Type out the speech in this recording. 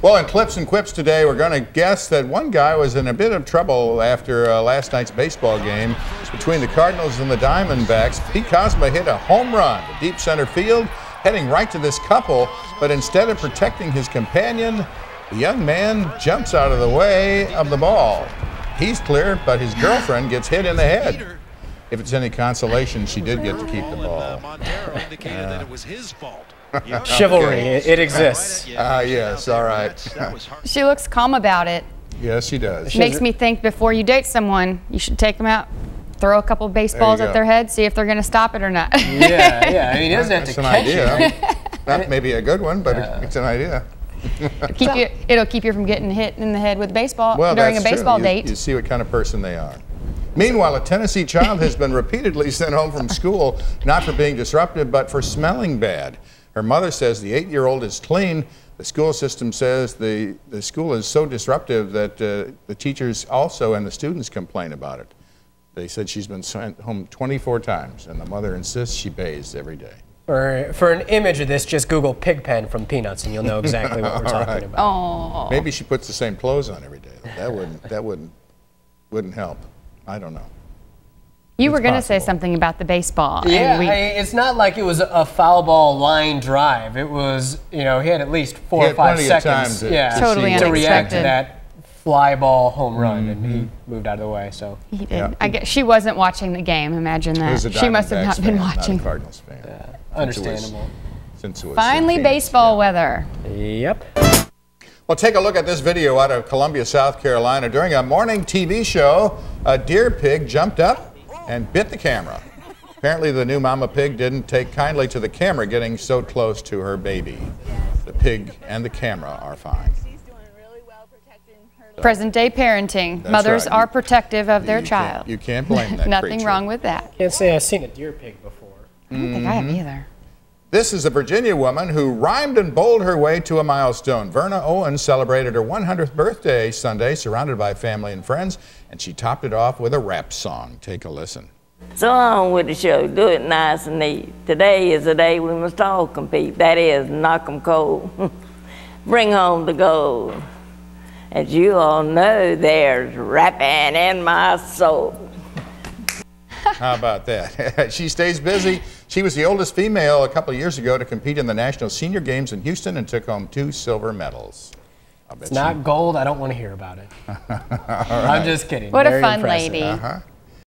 Well, in clips and quips today, we're going to guess that one guy was in a bit of trouble after uh, last night's baseball game between the Cardinals and the Diamondbacks. Pete Kozma hit a home run to deep center field, heading right to this couple, but instead of protecting his companion, the young man jumps out of the way of the ball. He's clear, but his girlfriend gets hit in the head. If it's any consolation, she did get to keep the ball. Montero indicated that it was his fault. Chivalry, it, it exists. Ah, yes, all right. That was hard. She looks calm about it. Yes, she does. She Makes me think before you date someone, you should take them out, throw a couple of baseballs at their head, see if they're going to stop it or not. Yeah, yeah. I mean, he doesn't have to an catch idea. it. Not maybe a good one, but it's an idea. keep you, it'll keep you from getting hit in the head with a baseball Well, during a that's true. baseball You- date. You see what kind of person they are. Meanwhile, a Tennessee child has been repeatedly sent home from school, not for being disruptive, but for smelling bad. Her mother says the eight-year-old is clean. The school system says the, the school is so disruptive that uh, the teachers also and the students complain about it. They said she's been sent home 24 times, and the mother insists she bathes every day. For, for an image of this, just Google Pigpen from Peanuts, and you'll know exactly what we're talking right. about. Oh, Maybe she puts the same clothes on every day. That wouldn't, that wouldn't, wouldn't help. I don't know. you were going to say something about the baseball. and Yeah, we- I, it's not like it was a foul ball line drive. It was, you know, he had at least four or five seconds, to- yeah, to Totally see to react to that fly ball home run, and he mm-hmm. moved out of the way. So He did. Yeah. I guess she wasn't watching the game. Imagine that. was a She must have Diamondbacks not fan, been Not watching. a Cardinals fan. Since it was- understandable. Since it was Finally, baseball yeah. weather. Yep. Well, take a look at this video out of Columbia, South Carolina. During a morning TV show, a deer pig jumped up and bit the camera. Apparently, the new mama pig didn't take kindly to the camera getting so close to her baby. The pig and the camera are fine. She's doing really well protecting her little Present day parenting. That's Mothers right. are protective of their You can't- child. You can't blame that Nothing creature. wrong with that. Can't say I've seen a deer pig before. I don't think I Mm-hmm. have either. This is a Virginia woman who rhymed and bowled her way to a milestone. Verna Owen celebrated her 100th birthday Sunday, surrounded by family and friends, and she topped it off with a rap song. Take a listen. So on with the show. Do it nice and neat. Today is the day we must all compete. That is, knock 'em cold. Bring home the gold. As you all know, there's rapping in my soul. How about that? she stays busy. She was the oldest female a couple of years ago to compete in the National Senior Games in Houston and took home two silver medals. I bet It's not gold. I don't want to hear about it. I'm just kidding. What a fun impressive. lady. Uh-huh.